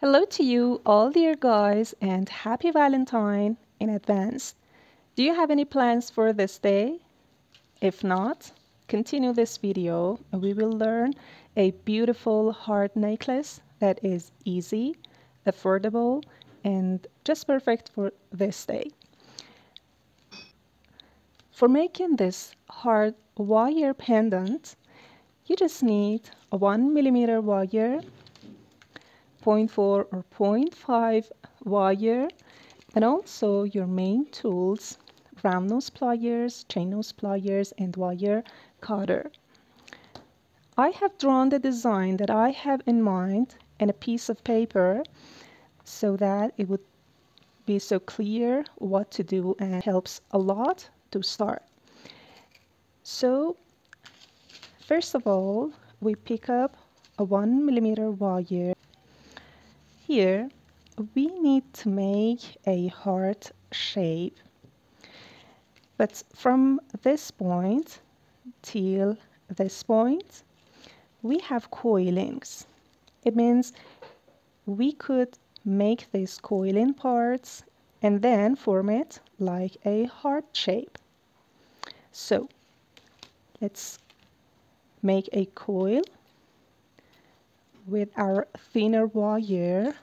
Hello to you, all dear guys, and happy Valentine in advance. Do you have any plans for this day? If not, continue this video and we will learn a beautiful heart necklace that is easy, affordable, and just perfect for this day. For making this heart wire pendant, you just need a 1 millimeter wire 0.4 or 0.5 wire and also your main tools round nose pliers, chain nose pliers and wire cutter. I have drawn the design that I have in mind in a piece of paper so that it would be so clear what to do and helps a lot to start. So first of all we pick up a 1 millimeter wire here we need to make a heart shape. But from this point till this point, we have coilings. It means we could make these coiling parts and then form it like a heart shape. So let's make a coil with our thinner wire.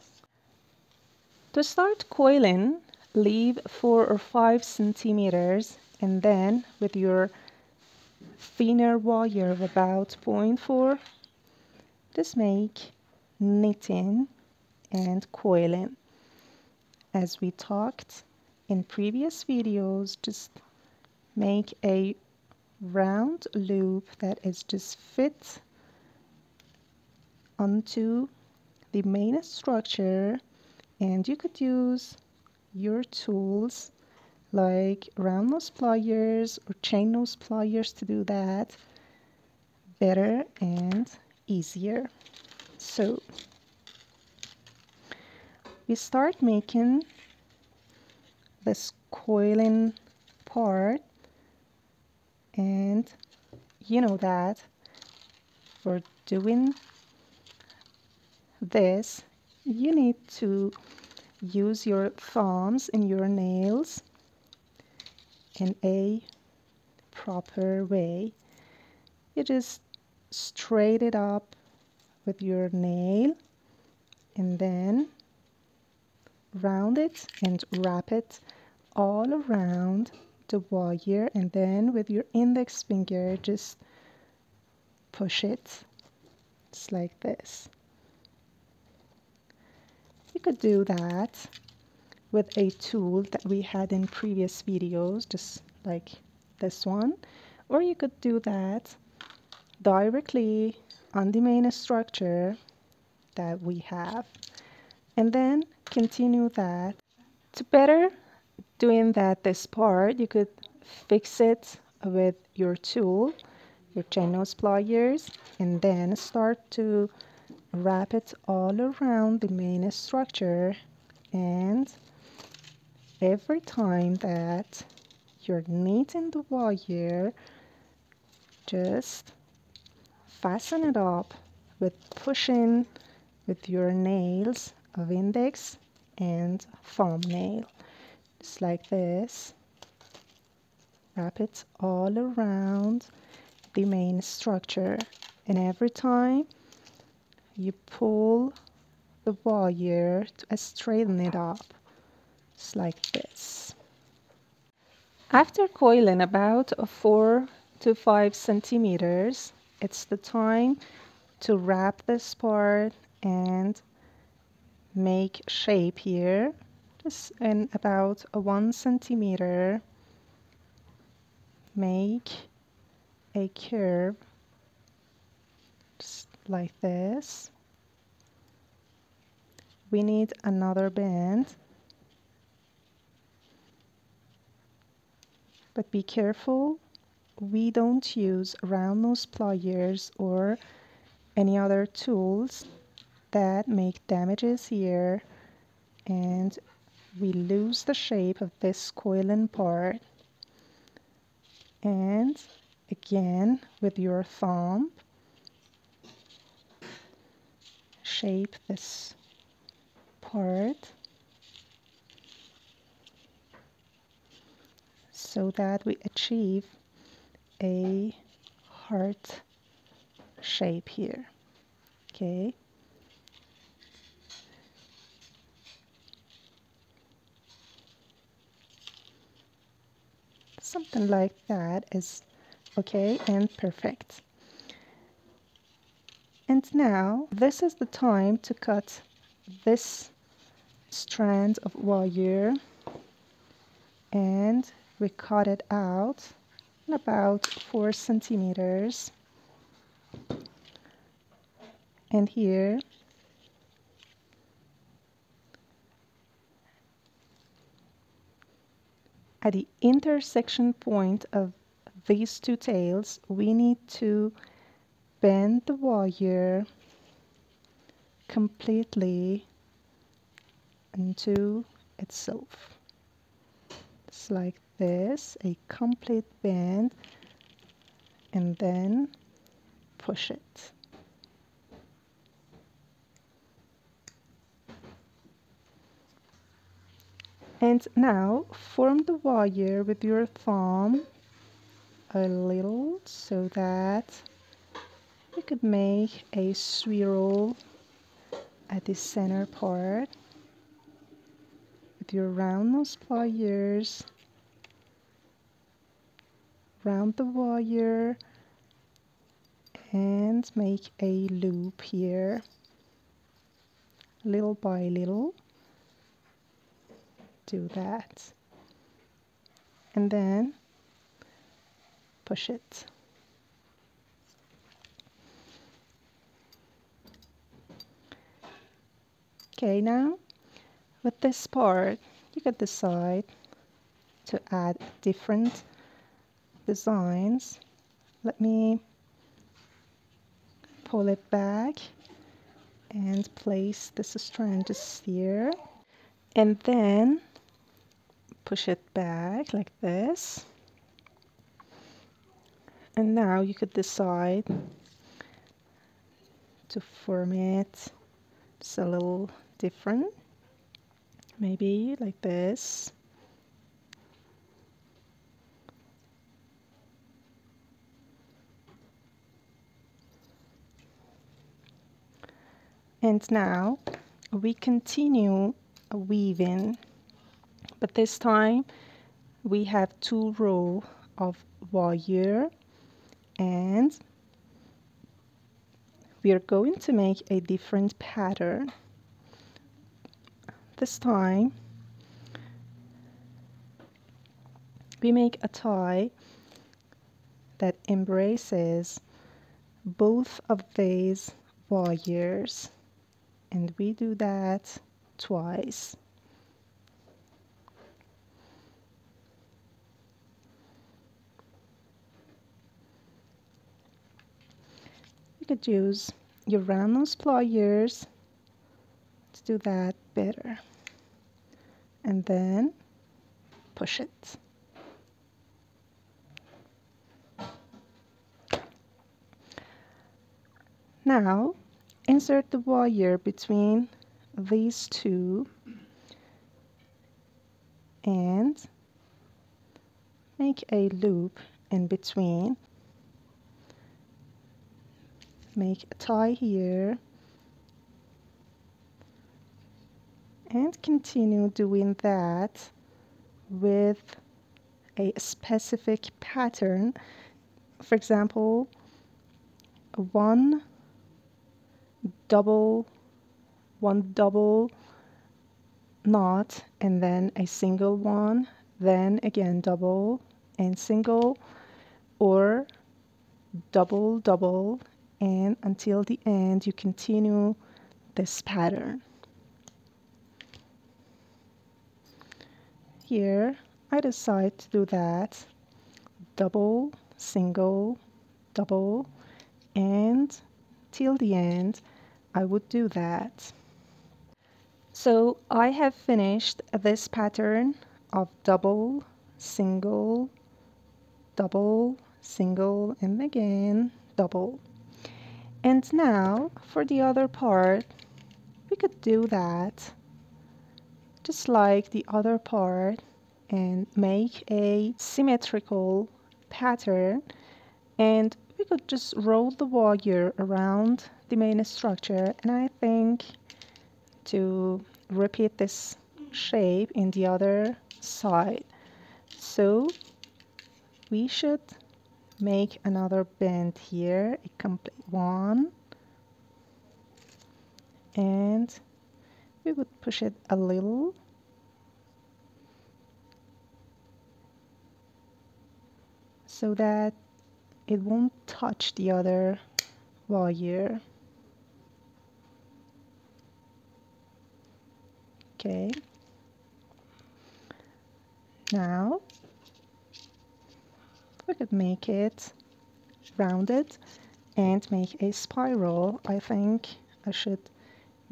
To start coiling, leave 4 or 5 centimeters and then with your thinner wire of about 0.4 just make knitting and coiling. As we talked in previous videos, just make a round loop that is just fit onto the main structure and you could use your tools like round nose pliers or chain nose pliers to do that better and easier. So we start making this coiling part and you know that for doing this, you need to use your thumbs and your nails in a proper way. You just straight it up with your nail and then round it and wrap it all around the wire and then with your index finger just push it just like this could do that with a tool that we had in previous videos, just like this one. Or you could do that directly on the main structure that we have. And then continue that. To better doing that this part, you could fix it with your tool, your nose pliers, and then start to wrap it all around the main structure and every time that you're knitting the wire just fasten it up with pushing with your nails of index and thumbnail. Just like this. Wrap it all around the main structure. And every time you pull the wire to straighten it up. Just like this. After coiling about 4 to 5 centimeters it's the time to wrap this part and make shape here. Just in about a 1 centimeter make a curve. Just like this. We need another band. But be careful, we don't use round nose pliers or any other tools that make damages here and we lose the shape of this coiling part and again with your thumb shape this part so that we achieve a heart shape here okay? Something like that is okay and perfect and now this is the time to cut this strand of wire and we cut it out about four centimeters. And here at the intersection point of these two tails we need to bend the wire completely into itself. It's like this a complete bend and then push it. And now form the wire with your thumb a little so that could make a swirl at the center part. With your round nose pliers round the wire and make a loop here little by little. Do that. And then push it okay now with this part you could decide to add different designs. Let me pull it back and place this strand just here. And then push it back like this. And now you could decide to form it. Just a little different. Maybe like this. And now we continue weaving but this time we have two row of wire and we are going to make a different pattern this time we make a tie that embraces both of these wires and we do that twice. You could use your round nose pliers to do that better and then push it. Now insert the wire between these two and make a loop in between. Make a tie here and continue doing that with a specific pattern. For example one double one double knot and then a single one then again double and single or double double and until the end you continue this pattern here I decide to do that double single double and till the end I would do that. So I have finished this pattern of double single double single and again double. And now for the other part we could do that just like the other part and make a symmetrical pattern. And we could just roll the wire around the main structure. And I think to repeat this shape in the other side. So we should make another bend here a complete one. And we would push it a little. So that it won't touch the other wire okay. Now we could make it rounded and make a spiral. I think I should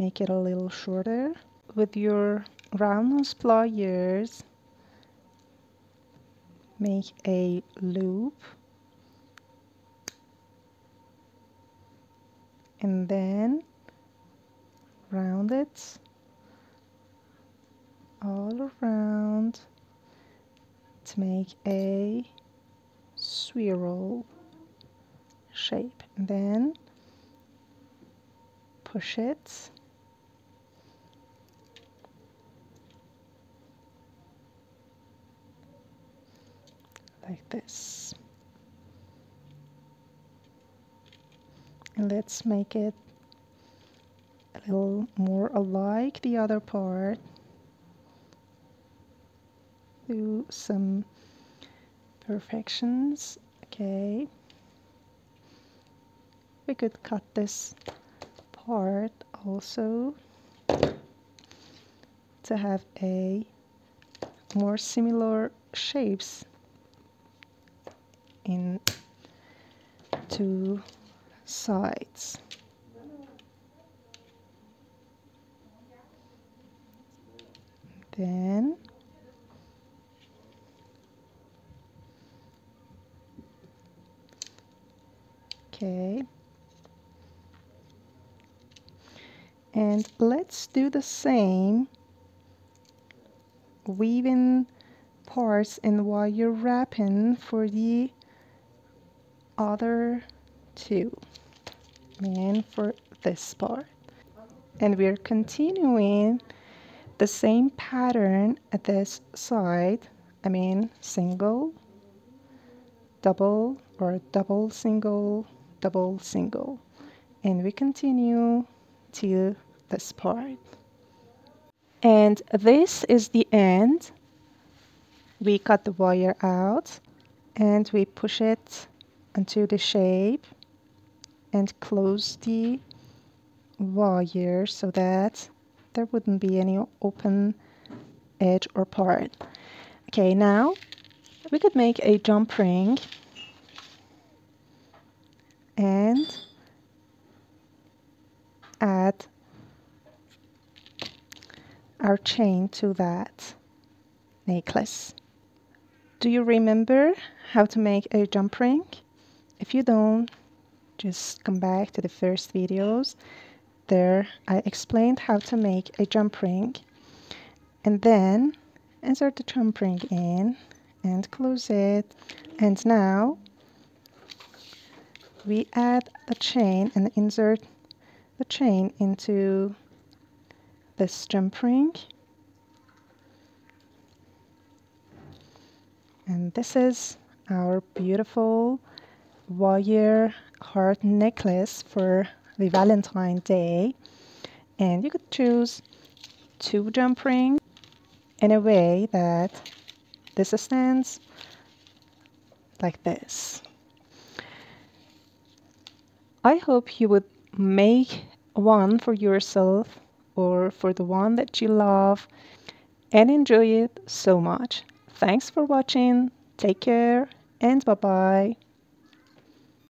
make it a little shorter. With your round nose pliers make a loop. And then round it all around to make a swirl shape. And then push it like this. And let's make it a little more alike the other part. Do some perfections okay. We could cut this part also to have a more similar shapes in two sides. Then okay and let's do the same weaving parts and while you're wrapping for the other two. And for this part. And we're continuing the same pattern at this side. I mean single double or double single double single. And we continue to this part. And this is the end. We cut the wire out and we push it into the shape and close the wire so that there wouldn't be any open edge or part. Okay, now we could make a jump ring and add our chain to that necklace. Do you remember how to make a jump ring? If you don't, just come back to the first videos. There I explained how to make a jump ring and then insert the jump ring in and close it. And now we add the chain and insert the chain into this jump ring. And this is our beautiful wire heart necklace for the Valentine Day. And you could choose two jump rings in a way that this stands like this. I hope you would make one for yourself or for the one that you love and enjoy it so much. Thanks for watching. Take care and bye bye.